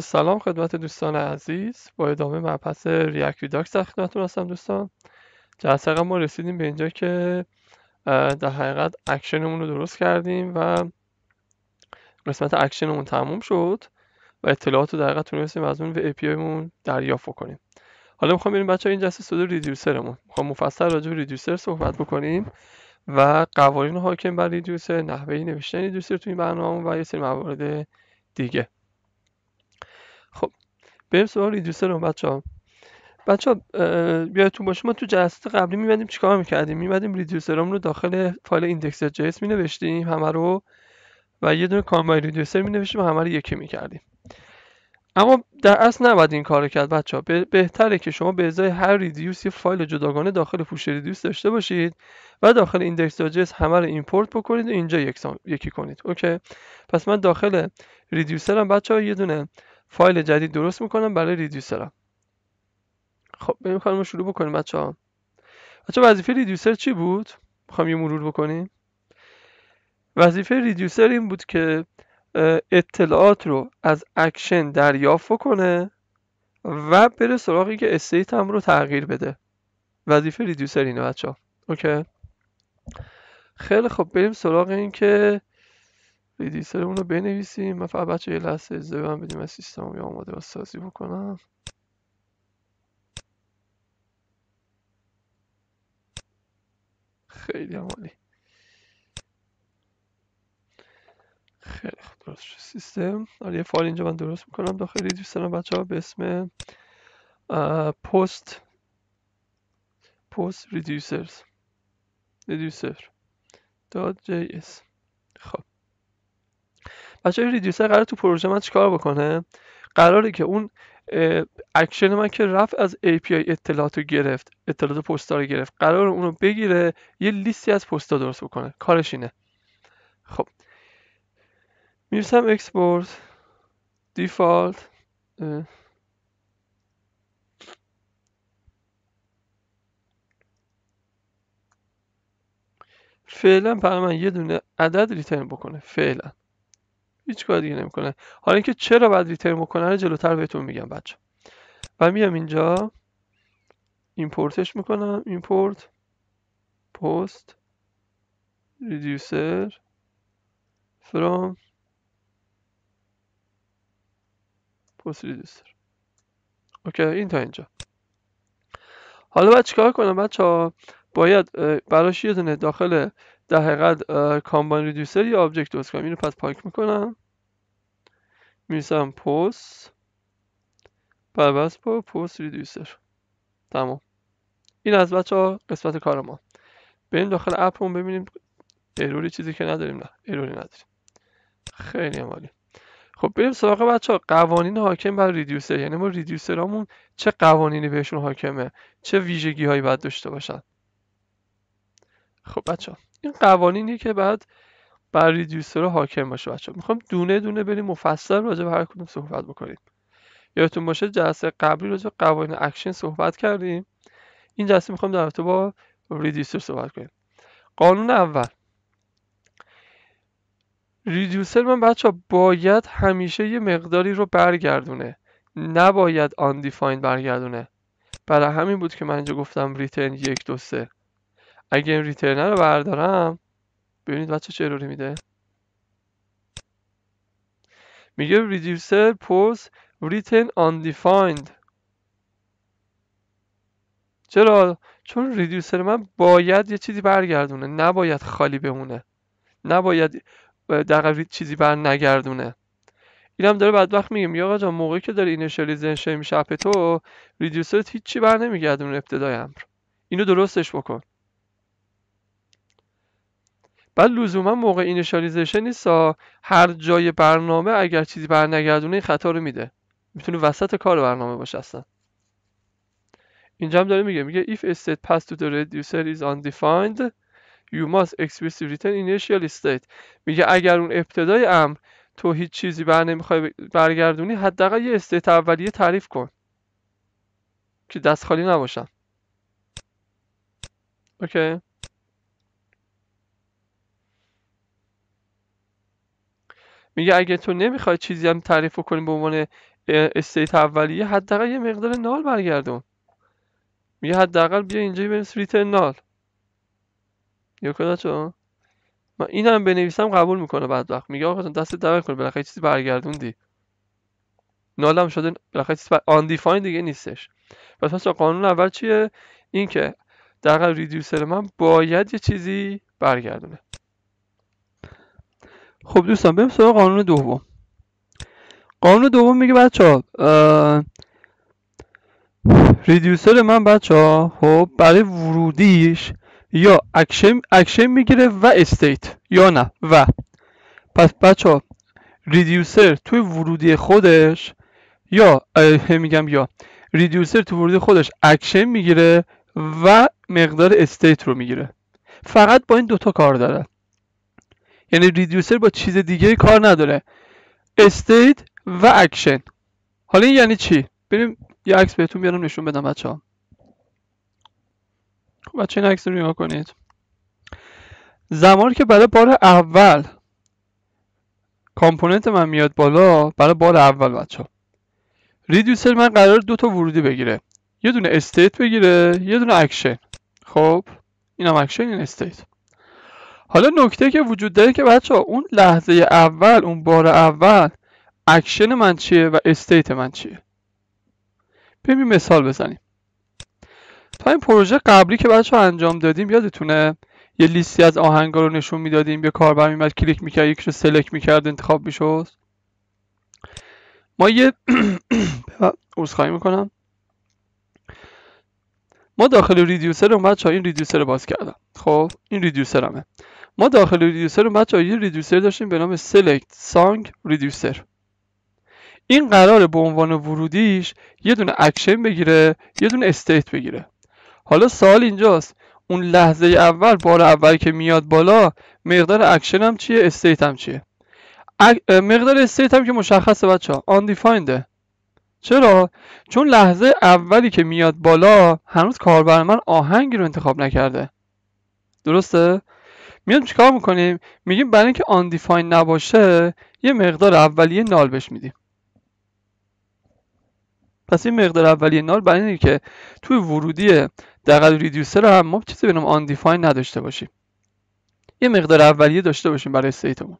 سلام خدمت دوستان عزیز. با ادامه مبحث React Redux در خدمتتون هستم دوستان. جلسه ما رسیدیم به اینجا که در حقیقت اکشنمون رو درست کردیم و قسمت اکشنمون تموم شد و اطلاعات رو در حقیقت تونستیم از اون وب API مون دریافت کنیم حالا می‌خوام بریم بچه ها این جلسه سراغ reducer مون. می‌خوام مفصل راجع به reducer صحبت بکنیم و قوانین حاکم بر reducer نحوه نوشتن reducer تو این برنامه و یه سری موارد دیگه. بریم سراغ رو بچه ها بچه ها یادتون باشه. ما تو جلسات قبلی میمدیم چیکار می‌کردیم؟ میمدیم reducer امون رو داخل فایل index.js می نوشتیم همه رو و یه دونه combine reducer می نوشتیم و همه رو یکی می‌کردیم. اما در اصل نباید این کار کرد بچه ها بهتره که شما به ازای هر reducer یه فایل جداگانه داخل پوشه reducers داشته باشید و داخل index.js همه رو import بکنید و اینجا یکی کنید. OK؟ پس من داخل reducer م بچه ها یه دونه فایل جدید درست می‌کنم برای reducer م خب بریم کارمون شروع بکنیم بچه ها بچه وظیفه reducer چی بود؟ می‌خوام یه مرور بکنیم. وظیفه reducer این بود که اطلاعات رو از اکشن دریافت کنه و بره سراغی که state هام رو تغییر بده. وظیفه reducer اینه بچه ها اوکی؟ خیلی خب بریم سراغ این که ریدیوسرمون رو بنویسیم من فقط بچه یه لحظه ازده من بدیم از سیستم یا آماده سازی بکنم. خیلی عالی. خیلی خوب درست شد. سیستم. یه فایل اینجا من درست می‌کنم. داخل ریدیوسرم بچه ها به اسم post post reducers. reducer. dot js. خب. بچه reducer قرار تو پروژه من چیکار بکنه؟ قراره که اون اکشن من که رفت از API اطلاعات رو گرفت اطلاعات پستا رو گرفت قرار اونو بگیره یه لیستی از پستا درست بکنه. کارش اینه. خب. می‌نویسم export default فعلا برای من یه دونه عدد return بکنه. فعلا. هیچ کار دیگه نمی‌کنه. حالا اینکه چرا باید return بکنه رو جلوتر بهتون میگم بچه. و میام اینجا. import ش می‌کنم. import post reducer from post reducer OK این تا اینجا. حالا باید چیکار کنم بچه ها باید براش یه دونه داخل در حقیقت combine reducer یه object درست کنم؟ اینو پس پاک می‌کنم. می‌رسم پست. بربست با post reducer. تمام. این از بچه قسمت کار ما. بریم داخل app مون ببینیم. error ی چیزی که نداریم نه error ی نداریم. خیلی عالی. خب بریم سراغ بچه ها قوانین حاکم بر reducer. یعنی ما reducer امون چه قوانینی بهشون حاکمه؟ چه ویژگی هایی باید داشته باشن؟ خب بچه ها این قوانینی که باید بر reducer حاکم باشه بچه ها می‌خوام دونه دونه بریم مفصل راجع به هر کدوم صحبت بکنیم. یادتون باشه جلسه قبلی راجع به قوانین اکشن صحبت کردیم. این جلسه می‌خوام در رابطه با reducer صحبت کنیم. قانون اول. reducer من بچه ها باید همیشه یه مقداری رو برگردونه. نباید آن برگردونه. برای همین بود که من اینجا گفتم return یک دو سه. اگه این return رو بردارم ببینید بچه چه error ی میده. میگه reducer post returned undefined چرا؟ چون reducer من باید یه چیزی برگردونه نباید خالی بمونه. نباید در چیزی بر نگردونه. اینم داره بدبخت میگه میگه آقا جان موقعی که داره initialization میشه app تو reducer ت هیچی بر نمیگردونه ابتدای امر. اینو درستش بکن. بعد لزوما موقع initialization نیست هر جای برنامه اگر چیزی برنگردونه این خطا رو میده. می‌تونه وسط کار برنامه باشه اصلا. اینجا هم داره میگه میگه if a state pass to the reducer is undefined you must explicitly return initial state. میگه اگر اون ابتدای امر تو هیچ چیزی بر نمی‌خوای برگردونی حداقل یه استیت اولیه تعریف کن. که دست خالی نباشن. اوکی؟ میگه اگه تو نمی‌خوای چیزی هم تعریف کنی به عنوان استیت اولیه حداقل یه مقدار نال برگردون میگه حداقل بیا اینجا بنویس ریترن نال. یا کدا چون من اینم بنویسم قبول می‌کنه بعد وقت میگه آقا دست در کنه بالاخره چیزی برگردوندی. نال هم شده بالاخره چیزی. آن دیفاین دیگه نیستش. پس مثلا قانون اول چیه؟ این که در ریدیوسر من باید یه چیزی برگردونه. خب دوستان بریم سراغ قانون دوم. قانون دوم میگه بچه ها reducer من بچه خب برای ورودیش یه action action می‌گیره و state یا نه و. پس بچه ها reducer توی ورودی خودش یا میگم یا. reducer تو ورودی خودش اکشن می‌گیره و مقدار state رو می‌گیره. فقط با این دوتا کار داره. یعنی reducer با چیز دیگه کار نداره. state و اکشن حالا این یعنی چی؟ بریم یه عکس بهتون بیارم نشون بدم بچه ها خب بچه این عکس رو نگاه کنید. زمانی که برای بار اول component من میاد بالا برای بار اول بچه ها reducer من قرار دو تا ورودی بگیره. یه دونه state بگیره یه دونه اکشن خب این هم اکشن این state حالا نکته که وجود داره که بچه ها اون لحظه اول اون بار اول اکشن من چیه و state من چیه؟ بریم مثال بزنیم. تا این پروژه قبلی که بچه ها انجام دادیم یادتونه؟ یه لیستی از آهنگا رو نشون می‌دادیم یه کاربر میمد کلیک می‌کرد یکیشو select می‌کرد انتخاب می‌شد. ما یه عذرخواهی می‌کنم. ما داخل reducer رو بچه ها این reducer رو باز کردم خب این ریدیوسر همه ما داخل reducer بچه یه reducer داشتیم به نام select song reducer این قراره به عنوان ورودیش یه دونه اکشن بگیره یه دونه state بگیره. حالا سوال اینجاست اون لحظه اول بار اول که میاد بالا مقدار اکشن هم چیه state هم چیه؟ مقدار استیت هم که مشخصه بچه ها آن چرا؟ چون لحظه اولی که میاد بالا هنوز کاربر من آهنگی رو انتخاب نکرده. درسته؟ میاد چیکار می‌کنیم؟ میگیم برای اینکه آن نباشه یه مقدار اولیه نال بهش میدیم. پس این مقدار اولیه نال برای اینه که توی ورودی دقل ریدیوسر هم ما چیزی به نام آن نداشته باشیم. یه مقدار اولیه داشته باشیم برای state مون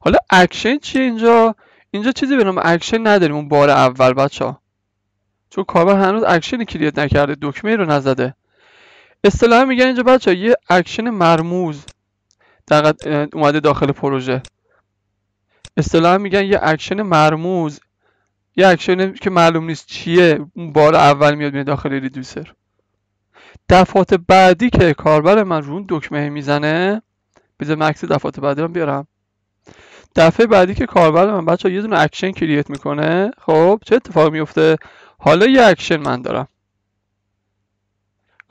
حالا اکشن چیه اینجا؟ اینجا چیزی به نام اکشن نداریم اون بار اول بچه چون کاربر هنوز action create نکرده دکمه رو نزده. اصطلاحا میگن اینجا بچه یه اکشن مرموز. اومده داخل پروژه. اصطلاحا میگن یه اکشن مرموز. یه اکشن که معلوم نیست چیه بار اول میاد میاد داخل reducer دفعات بعدی که کاربر من رو اون دکمه می‌زنه بذار عکس دفعات بعدی رو بیارم. دفعه بعدی که کاربر من بچه یه دونه action create می‌کنه خب چه اتفاق میفته حالا یه اکشن من دارم.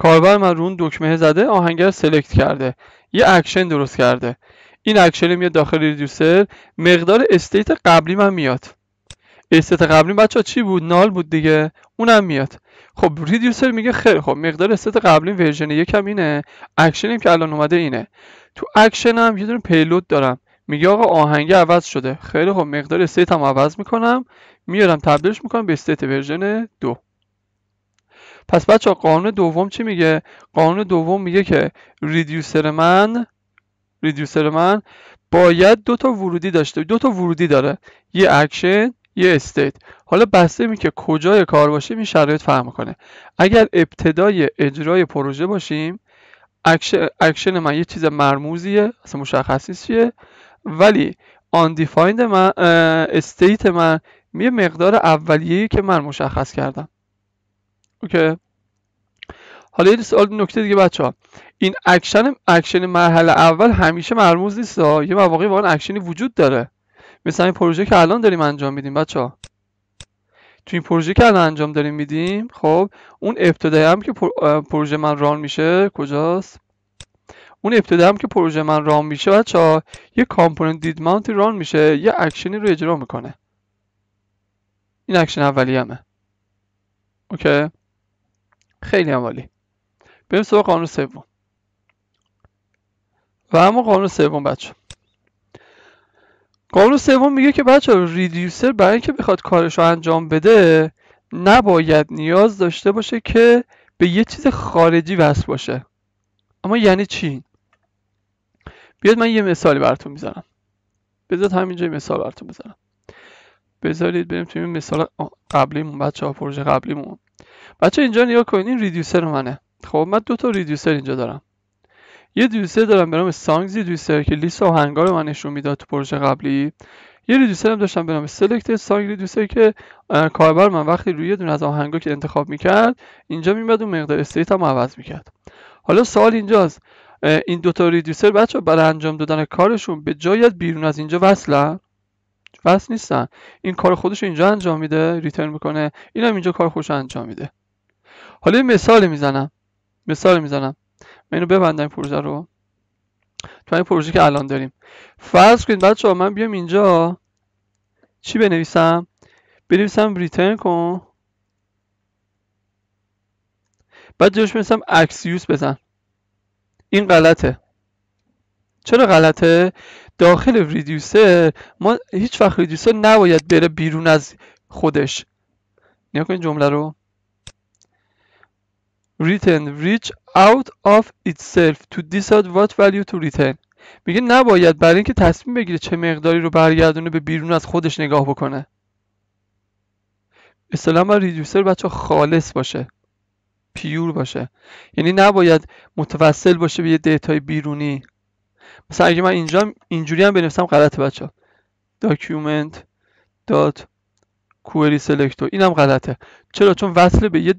کاربر من رو اون دکمه زده آهنگر select کرده. یه اکشن درست کرده. این اکشن میاد داخل reducer مقدار state قبلی من میاد. state قبلی بچه چی بود؟ null بود دیگه. اونم میاد. خب reducer میگه خیلی خب مقدار state قبلی version یکم اینه. اکشنیم که الان اومده اینه. تو اکشنم یه دونه payload دارم. میگه آقا آهنگ عوض شده. خیلی خب مقدار state هم عوض می‌کنم. میارم تبدیلش می‌کنم به state version دو. پس بچه قانون دوم چی میگه؟ قانون دوم میگه که reducer من reducer من باید دو تا ورودی داشته دو تا ورودی داره. یه اکشن یه state حالا بسته به این که کجای کار باشیم این شرایط فرق می‌کنه. اگر ابتدای اجرای پروژه باشیم اکشن من یه چیز مرموزیه اصلا مشخص چیه. ولی undefined من state من یه مقدار اولیه‌ای که من مشخص کردم. اوکی. حالا یه سوال نکته دیگه بچه ها این action action مرحله اول همیشه مرموز نیست ها؟ یه مواقعی واقعا اکشنی وجود داره. مثل این پروژه که الان داریم انجام میدیم بچه ها تو این پروژه که الان انجام داریم میدیم خب اون ابتدایی هم که پروژه من run میشه کجاست؟ اون ابتدا هم که پروژه من run میشه بچه ها یه componentDidMount ی run میشه یه اکشنی رو اجرا می‌کنه. این اکشن اولی همه اوکی؟ خیلی عالی بریم سراغ قانون سوم. و اما قانون سوم بچه. قانون سوم میگه که بچه ریدیوسر برای اینکه بخواد کارش رو انجام بده نباید نیاز داشته باشه که به یه چیز خارجی وصل باشه. اما یعنی چی؟ بیاد من یه مثالی براتون می‌زنم. بذارید همینجا مثال براتون بزنم. بذارید بریم توی مثال قبلیمون بچه ها پروژه قبلیمون. بچه اینجا نیا کنید این ریدیوسر منه. خب من دو تا ریدیوسر اینجا دارم. یه reducer دارم به نام songs reducer که لیست آهنگا رو من نشون می‌داد تو پروژه قبلی. یه reducer هم داشتم به نام select song reducer که کاربر من وقتی روی دونه از آهنگا که انتخاب می‌کرد اینجا میمد اون مقدار state هم عوض می‌کرد. حالا سوال اینجاست. این دوتا reducer بچه برای انجام دادن کارشون به جایی بیرون از اینجا وصلن؟ وصل نیستن. این کار خودش اینجا انجام میده return می‌کنه این هم اینجا کار خودش انجام میده. حالا یه مثال می‌زنم. مثال می‌زنم. من اینو ببندم پروژه رو. تو این پروژه که الان داریم. فرض کنید بچه من بیام اینجا. چی بنویسم؟ بنویسم ریترن کن. بعد جاش بنویسم اکسیوس بزن. این غلطه. چرا غلطه؟ داخل ریدیوسر ما هیچ وقت ریدیوسر نباید بره بیرون از خودش. نیا این جمله رو. Return reach out of itself to decide what value to return میگه نباید برای اینکه تصمیم بگیره چه مقداری رو برگردونه به بیرون از خودش نگاه بکنه. اصطلاحا باید ریدیوسر بچه خالص باشه. پیور باشه. یعنی نباید متوسل باشه به یه دیتای بیرونی. مثلا اگه من اینجا اینجوری هم بنویسم غلطه بچه document dot query selector اینم غلطه. چرا؟ چون وصل به یه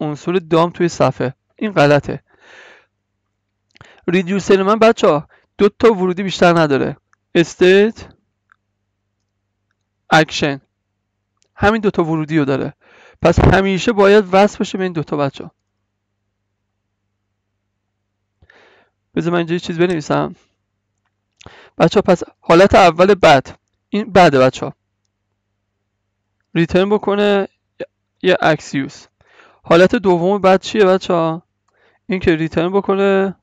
عنصر DOM توی صفحه. این غلطه. reducer من بچه ها دو تا ورودی بیشتر نداره. state action همین دوتا ورودی رو داره. پس همیشه باید وصل باشه به این دوتا بچه ها بذار من اینجا یه چیز بنویسم. بچه ها پس حالت اول بد. این بده بچه ها return بکنه یه axios حالت دوم بد چیه بچه ها این که return بکنه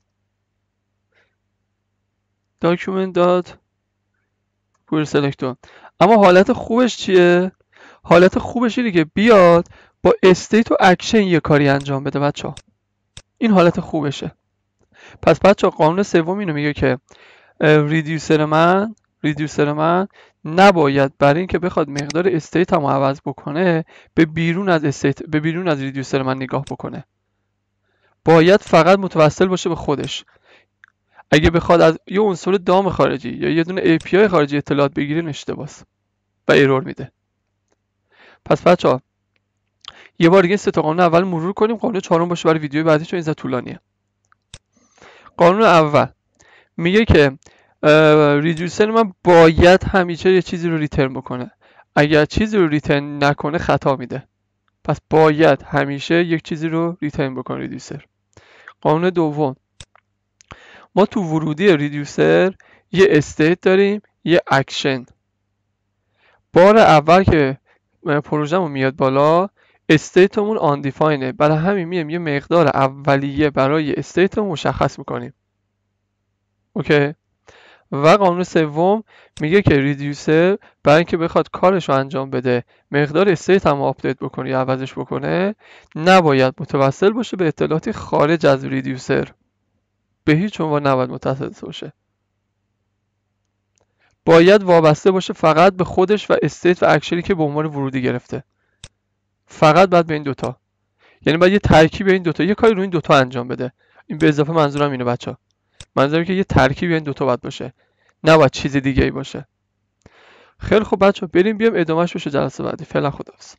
document dot query selector اما حالت خوبش چیه؟ حالت خوبش اینه که بیاد با state و اکشن یه کاری انجام بده بچه ها این حالت خوبشه. پس بچه قانون سوم اینو میگه که reducer من reducer من نباید برای اینکه بخواد مقدار state هم عوض بکنه به بیرون از state به بیرون از reducer من نگاه بکنه. باید فقط متوسل باشه به خودش. اگه بخواد از یه عنصر DOM خارجی یا یه دونه API خارجی اطلاعات بگیره اشتباس و error میده. پس بچه ها یه بار دیگه سه تا قانون اول مرور کنیم. قانون چهارم باشه برای ویدیو بعدی چون این طولانیه. قانون اول. میگه که reducer من باید همیشه یه چیزی رو return بکنه. اگر چیزی رو return نکنه خطا میده. پس باید همیشه یک چیزی رو return بکنه reducer قانون دوم. ما تو ورودی reducer یه state داریم یه اکشن. بار اول که پروژهمون میاد بالا state مون undefined ه. برای همین میایم یه مقدار اولیه برای state مون مشخص می‌کنیم. اوکی؟ و قانون سوم میگه که reducer برای اینکه بخواد کارش رو انجام بده مقدار state هم update بکنه یا عوضش بکنه نباید متوسل باشه به اطلاعاتی خارج از reducer به هیچ عنوان نباید متوسل باشه. باید وابسته باشه فقط به خودش و state و اکشنی که به عنوان ورودی گرفته. فقط باید به این دوتا. یعنی باید یه ترکیب این دوتا یه کاری رو این دوتا انجام بده. این به اضافه منظورم اینه بچه ها. منظورم که یه ترکیب این دوتا باید باشه. نباید چیز دیگه ای باشه. خیلی خوب بچه بریم بیایم ادامهش بشه جلسه بعدی. فعلا خداحافظ.